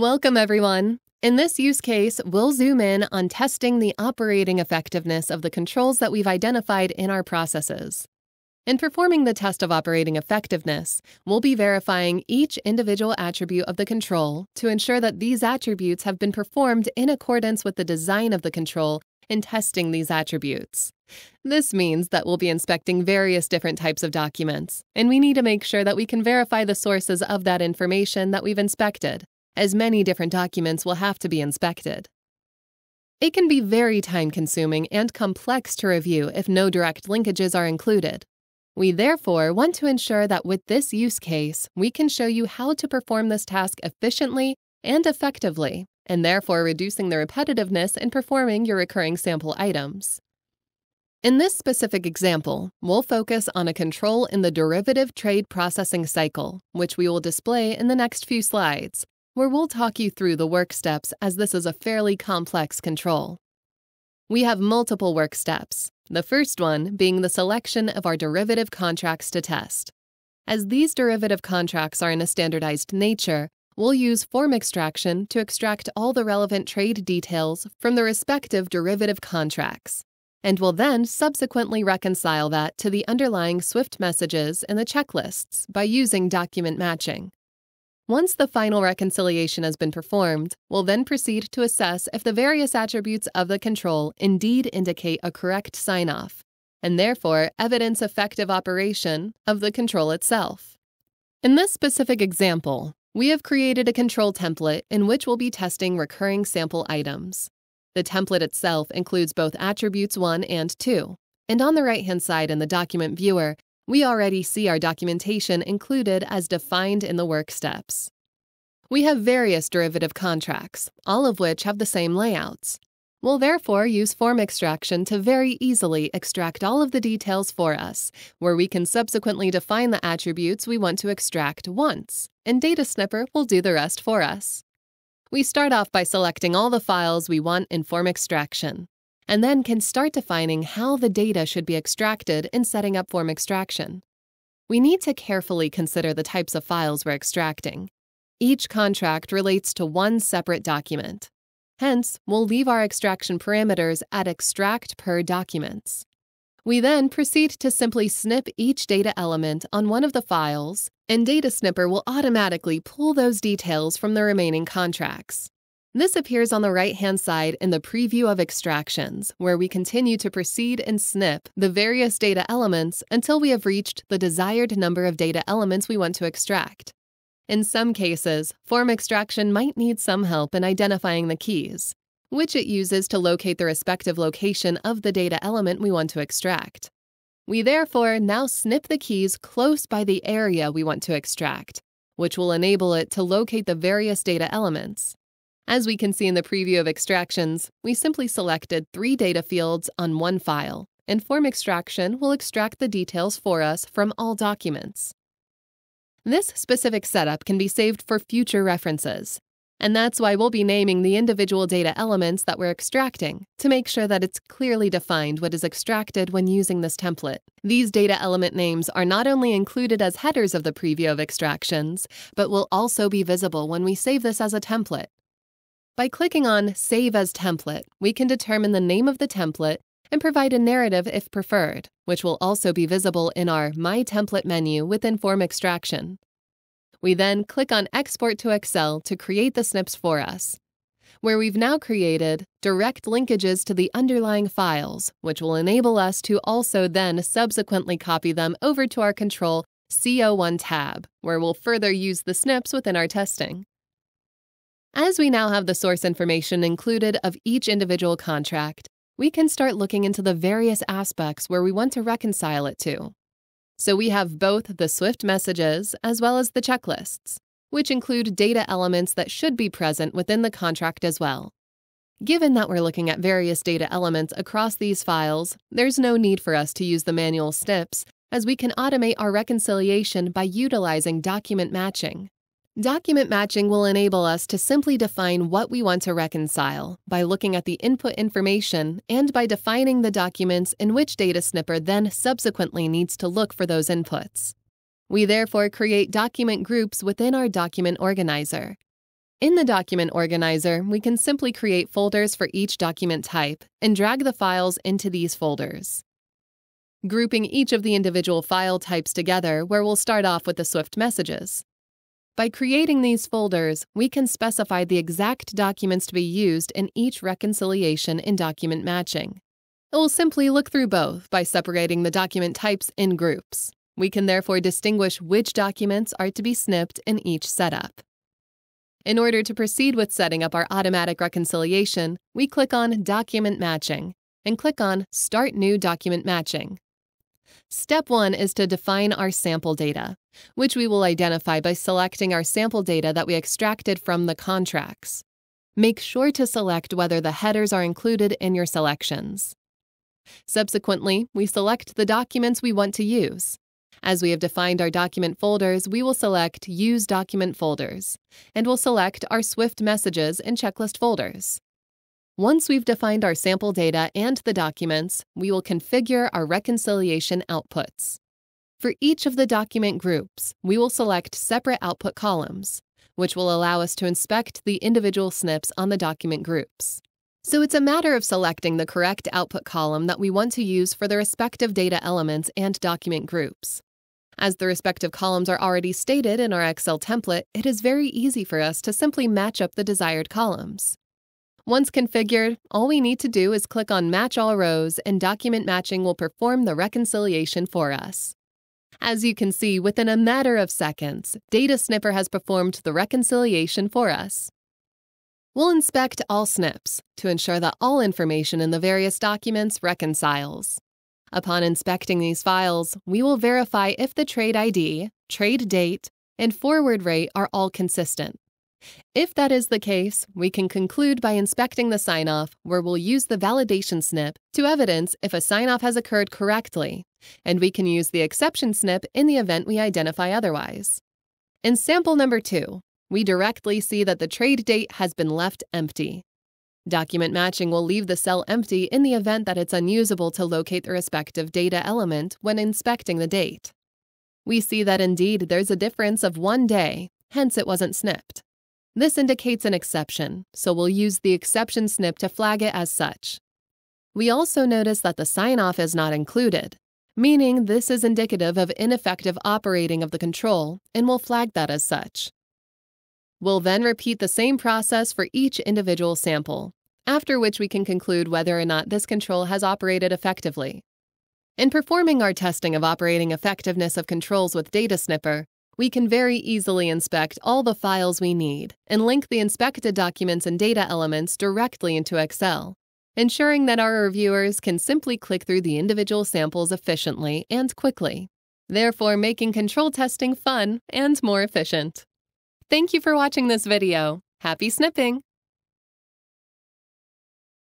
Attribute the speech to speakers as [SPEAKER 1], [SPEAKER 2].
[SPEAKER 1] Welcome, everyone. In this use case, we'll zoom in on testing the operating effectiveness of the controls that we've identified in our processes. In performing the test of operating effectiveness, we'll be verifying each individual attribute of the control to ensure that these attributes have been performed in accordance with the design of the control in testing these attributes. This means that we'll be inspecting various different types of documents, and we need to make sure that we can verify the sources of that information that we've inspected, as many different documents will have to be inspected. It can be very time consuming and complex to review if no direct linkages are included. We therefore want to ensure that with this use case, we can show you how to perform this task efficiently and effectively, and therefore reducing the repetitiveness in performing your recurring sample items. In this specific example, we'll focus on a control in the derivative trade processing cycle, which we will display in the next few slides, where we'll talk you through the work steps as this is a fairly complex control. We have multiple work steps, the first one being the selection of our derivative contracts to test. As these derivative contracts are in a standardized nature, we'll use form extraction to extract all the relevant trade details from the respective derivative contracts and will then subsequently reconcile that to the underlying Swift messages in the checklists by using document matching. Once the final reconciliation has been performed, we'll then proceed to assess if the various attributes of the control indeed indicate a correct sign-off, and therefore evidence effective operation of the control itself. In this specific example, we have created a control template in which we'll be testing recurring sample items. The template itself includes both attributes 1 and 2. And on the right-hand side in the document viewer, we already see our documentation included as defined in the work steps. We have various derivative contracts, all of which have the same layouts. We'll therefore use form extraction to very easily extract all of the details for us, where we can subsequently define the attributes we want to extract once, and DataSnipper will do the rest for us. We start off by selecting all the files we want in form extraction, and then can start defining how the data should be extracted in setting up form extraction. We need to carefully consider the types of files we're extracting. Each contract relates to one separate document. Hence, we'll leave our extraction parameters at extract per documents. We then proceed to simply snip each data element on one of the files, and DataSnipper will automatically pull those details from the remaining contracts. This appears on the right-hand side in the preview of extractions, where we continue to proceed and snip the various data elements until we have reached the desired number of data elements we want to extract. In some cases, form extraction might need some help in identifying the keys which it uses to locate the respective location of the data element we want to extract. We therefore now snip the keys close by the area we want to extract, which will enable it to locate the various data elements. As we can see in the preview of extractions, we simply selected three data fields on one file, and Form Extraction will extract the details for us from all documents. This specific setup can be saved for future references, and that's why we'll be naming the individual data elements that we're extracting to make sure that it's clearly defined what is extracted when using this template. These data element names are not only included as headers of the preview of extractions, but will also be visible when we save this as a template. By clicking on Save as Template, we can determine the name of the template and provide a narrative if preferred, which will also be visible in our My Template menu within Form Extraction. We then click on Export to Excel to create the snips for us, where we've now created direct linkages to the underlying files, which will enable us to also then subsequently copy them over to our Control CO1 tab, where we'll further use the snips within our testing. As we now have the source information included of each individual contract, we can start looking into the various aspects where we want to reconcile it to. So we have both the Swift messages as well as the checklists, which include data elements that should be present within the contract as well. Given that we're looking at various data elements across these files, there's no need for us to use the manual snips, as we can automate our reconciliation by utilizing document matching. Document matching will enable us to simply define what we want to reconcile by looking at the input information and by defining the documents in which DataSnipper then subsequently needs to look for those inputs. We therefore create document groups within our document organizer. In the document organizer, we can simply create folders for each document type and drag the files into these folders. Grouping each of the individual file types together where we'll start off with the Swift messages. By creating these folders, we can specify the exact documents to be used in each reconciliation in document matching. It will simply look through both by separating the document types in groups. We can therefore distinguish which documents are to be snipped in each setup. In order to proceed with setting up our automatic reconciliation, we click on Document Matching and click on Start New Document Matching. Step 1 is to define our sample data, which we will identify by selecting our sample data that we extracted from the contracts. Make sure to select whether the headers are included in your selections. Subsequently, we select the documents we want to use. As we have defined our document folders, we will select Use Document Folders, and we'll select our Swift Messages and Checklist folders. Once we've defined our sample data and the documents, we will configure our reconciliation outputs. For each of the document groups, we will select separate output columns, which will allow us to inspect the individual snips on the document groups. So it's a matter of selecting the correct output column that we want to use for the respective data elements and document groups. As the respective columns are already stated in our Excel template, it is very easy for us to simply match up the desired columns. Once configured, all we need to do is click on Match All Rows and Document Matching will perform the reconciliation for us. As you can see, within a matter of seconds, DataSnipper has performed the reconciliation for us. We'll inspect all snips to ensure that all information in the various documents reconciles. Upon inspecting these files, we will verify if the trade ID, trade date, and forward rate are all consistent. If that is the case, we can conclude by inspecting the sign-off, where we'll use the validation snip to evidence if a sign-off has occurred correctly, and we can use the exception snip in the event we identify otherwise. In sample number 2, we directly see that the trade date has been left empty. Document matching will leave the cell empty in the event that it's unusable to locate the respective data element when inspecting the date. We see that indeed there's a difference of one day, hence it wasn't snipped. This indicates an exception, so we'll use the exception snip to flag it as such. We also notice that the sign-off is not included, meaning this is indicative of ineffective operating of the control, and we'll flag that as such. We'll then repeat the same process for each individual sample, after which we can conclude whether or not this control has operated effectively. In performing our testing of operating effectiveness of controls with DataSnipper, we can very easily inspect all the files we need and link the inspected documents and data elements directly into Excel, ensuring that our reviewers can simply click through the individual samples efficiently and quickly, therefore making control testing fun and more efficient. Thank you for watching this video. Happy snipping!